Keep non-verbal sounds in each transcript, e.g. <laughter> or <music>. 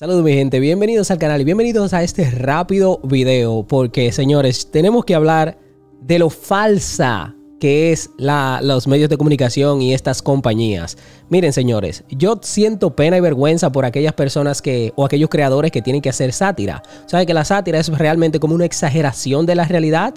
Saludos mi gente, bienvenidos al canal y bienvenidos a este rápido video porque señores, tenemos que hablar de lo falsa que es la, los medios de comunicación y estas compañías. Miren señores, yo siento pena y vergüenza por aquellas personas que o aquellos creadores que tienen que hacer sátira. Saben que la sátira es realmente como una exageración de la realidad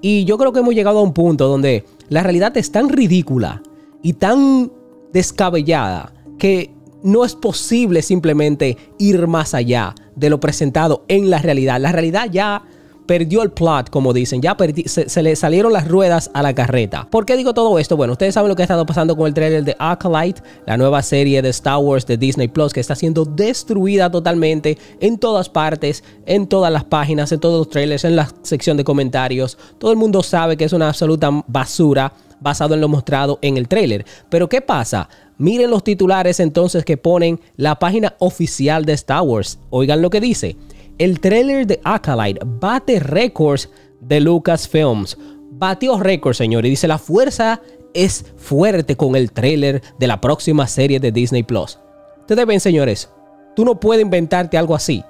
y yo creo que hemos llegado a un punto donde la realidad es tan ridícula y tan descabellada que no es posible simplemente ir más allá de lo presentado en la realidad. La realidad ya perdió el plot, como dicen, ya se, le salieron las ruedas a la carreta. ¿Por qué digo todo esto? Bueno, ustedes saben lo que ha estado pasando con el trailer de Acolyte, la nueva serie de Star Wars de Disney Plus, que está siendo destruida totalmente en todas partes, en todas las páginas, en todos los trailers, en la sección de comentarios. Todo el mundo sabe que es una absoluta basura basado en lo mostrado en el trailer. Pero ¿qué pasa? Miren los titulares entonces que ponen la página oficial de Star Wars. Oigan lo que dice. El trailer de Acolyte bate récords de Lucasfilms. Batió récords, señor. Y dice, la fuerza es fuerte con el trailer de la próxima serie de Disney Plus. Ustedes ven, señores, tú no puedes inventarte algo así.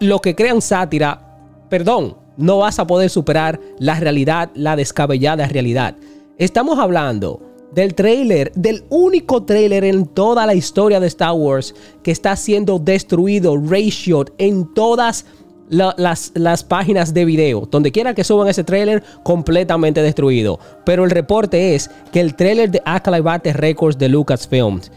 Lo que crean sátira, perdón, no vas a poder superar la realidad, la descabellada realidad. Estamos hablando del trailer, del único trailer en toda la historia de Star Wars que está siendo destruido, ratio en todas las, las, páginas de video. Donde quiera que suban ese trailer, completamente destruido. Pero el reporte es que el trailer de Acolyte Records de Lucasfilms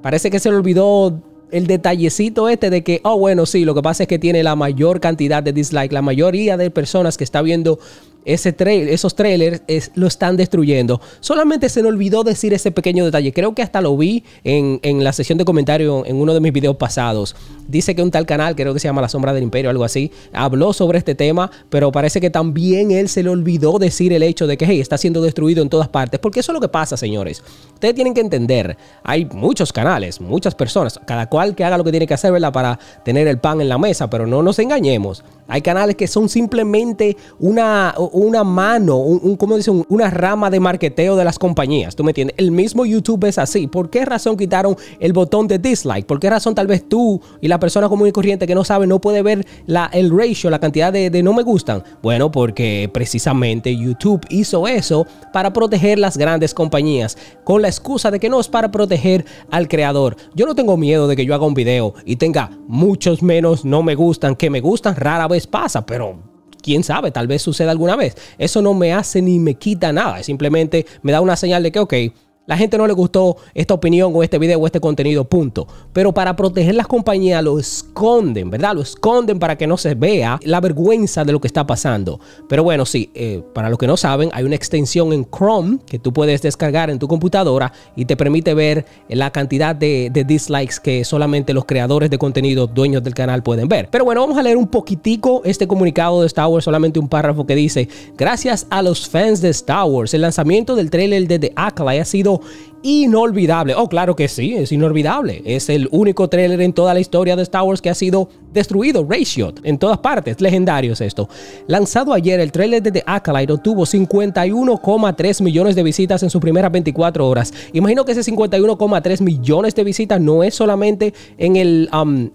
parece que se le olvidó el detallecito este de que, oh, bueno, sí, lo que pasa es que tiene la mayor cantidad de dislike. La mayoría de personas que está viendo ese trail, esos trailers lo están destruyendo. Solamente se me olvidó decir ese pequeño detalle. Creo que hasta lo vi en, la sesión de comentarios en uno de mis videos pasados. Dice que un tal canal, creo que se llama La Sombra del Imperio, algo así, habló sobre este tema, pero parece que también él se le olvidó decir el hecho de que está siendo destruido en todas partes. Porque eso es lo que pasa, señores. Ustedes tienen que entender, hay muchos canales, muchas personas, cada cual que haga lo que tiene que hacer, ¿verdad? Para tener el pan en la mesa, pero no nos engañemos. Hay canales que son simplemente una, una mano, un, ¿cómo dicen? Una rama de marketeo de las compañías. ¿Tú me entiendes? El mismo YouTube es así. ¿Por qué razón quitaron el botón de dislike? ¿Por qué razón tal vez tú y la persona común y corriente que no sabe no puede ver la, el ratio, la cantidad de, de no me gustan? Bueno, porque precisamente YouTube hizo eso para proteger las grandes compañías con la excusa de que no es para proteger al creador. Yo no tengo miedo de que yo haga un video y tenga muchos menos no me gustan que me gustan rara vez pasa, pero quién sabe, tal vez suceda alguna vez. Eso no me hace ni me quita nada, simplemente me da una señal de que, ok, la gente no le gustó esta opinión o este video o este contenido, punto. Pero para proteger las compañías lo esconden, ¿verdad? Lo esconden para que no se vea la vergüenza de lo que está pasando. Pero bueno, sí, eh, para los que no saben, hay una extensión en Chrome que tú puedes descargar en tu computadora y te permite ver la cantidad de, dislikes que solamente los creadores de contenido, dueños del canal, pueden ver. Pero bueno, vamos a leer un poquitico este comunicado de Star Wars, solamente un párrafo que dice, gracias a los fans de Star Wars, el lanzamiento del trailer de The Acolyte ha sido inolvidable. Oh, claro que sí, es inolvidable. Es el único trailer en toda la historia de Star Wars que ha sido destruido, ratio, en todas partes. Legendario es esto. Lanzado ayer, el trailer de The Acolyte obtuvo 51,3 millones de visitas en sus primeras 24 horas. Imagino que ese 51,3 millones de visitas no es solamente en el... Um,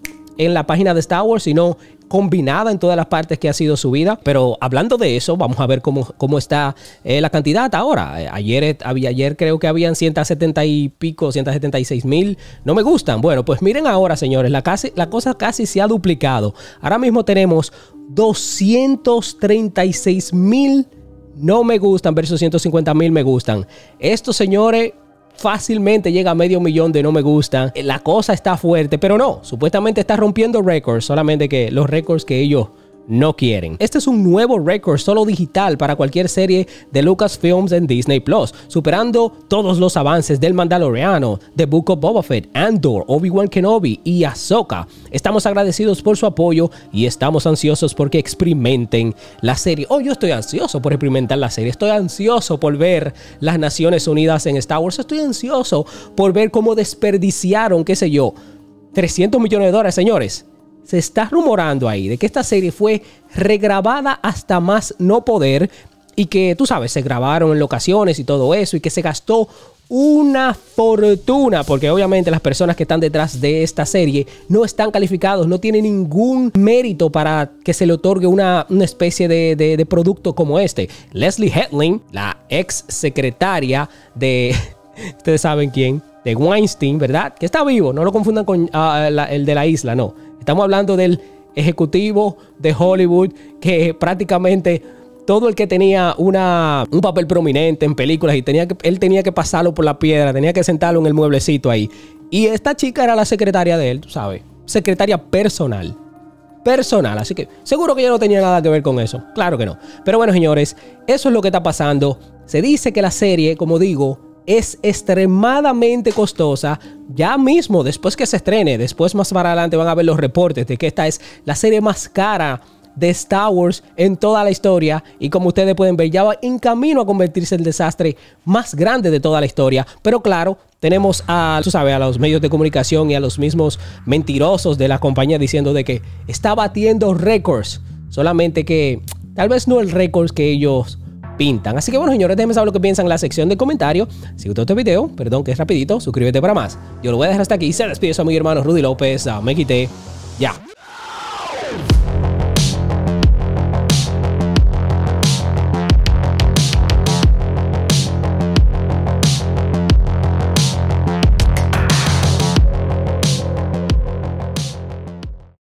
en la página de Star Wars, sino combinada en todas las partes que ha sido subida. Pero hablando de eso, vamos a ver cómo, cómo está eh, la cantidad ahora. Eh, ayer, había, ayer creo que habían 170 y pico, 176 mil. No me gustan. Bueno, pues miren ahora, señores, la, casi, la cosa casi se ha duplicado. Ahora mismo tenemos 236 mil no me gustan versus 150 mil me gustan. Estos señores fácilmente llega a medio millón de no me gustan. La cosa está fuerte, pero no, supuestamente está rompiendo récords, solamente que los récords que ellos no quieren. Este es un nuevo récord solo digital para cualquier serie de Lucasfilms en Disney Plus, superando todos los avances del Mandaloriano, The Book of Boba Fett, Andor, Obi-Wan Kenobi y Ahsoka. Estamos agradecidos por su apoyo y estamos ansiosos porque experimenten la serie. Oh, yo estoy ansioso por experimentar la serie. Estoy ansioso por ver las Naciones Unidas en Star Wars. Estoy ansioso por ver cómo desperdiciaron, qué sé yo, 300 millones de dólares, señores se está rumorando ahí de que esta serie fue regrabada hasta más no poder y que, tú sabes, se grabaron en locaciones y todo eso y que se gastó una fortuna, porque obviamente las personas que están detrás de esta serie no están calificados, no tienen ningún mérito para que se le otorgue una, especie de, de producto como este. Leslie Hetling, la ex secretaria de, <laughs> ustedes saben quién, de Weinstein, ¿verdad? Que está vivo, no lo confundan con ah, el de la isla, no. Estamos hablando del ejecutivo de Hollywood que prácticamente todo el que tenía una, un papel prominente en películas y tenía que, él tenía que pasarlo por la piedra, tenía que sentarlo en el mueblecito ahí. Y esta chica era la secretaria de él, tú sabes, secretaria personal. Personal, así que seguro que ella no tenía nada que ver con eso. Claro que no. Pero bueno, señores, eso es lo que está pasando. Se dice que la serie, como digo, es extremadamente costosa. Ya mismo, después que se estrene, después más para adelante van a ver los reportes de que esta es la serie más cara de Star Wars en toda la historia y como ustedes pueden ver ya va en camino a convertirse en el desastre más grande de toda la historia pero claro tenemos a, tú sabes, a los medios de comunicación y a los mismos mentirosos de la compañía diciendo de que está batiendo récords solamente que tal vez no el récord que ellos Así que bueno, señores, déjenme saber lo que piensan en la sección de comentarios. Si gustó este video, perdón que es rapidito, suscríbete para más. Yo lo voy a dejar hasta aquí. Se despide su amigo hermano Rudy López. Me quité. Ya.